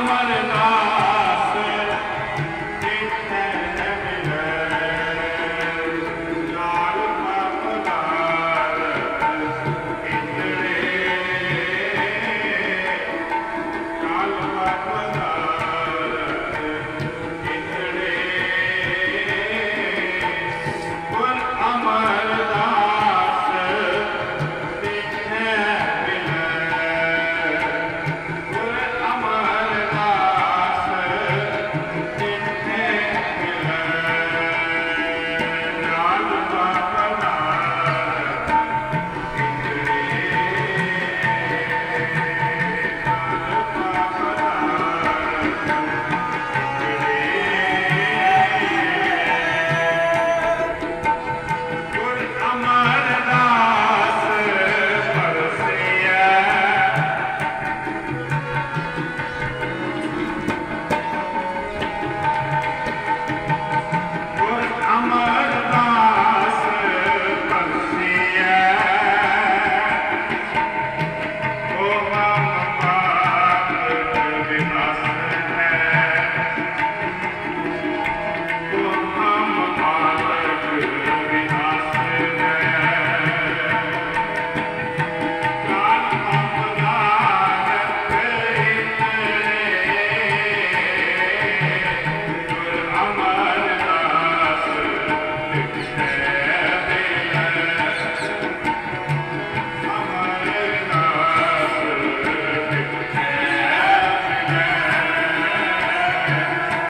हमारे अमरनाथ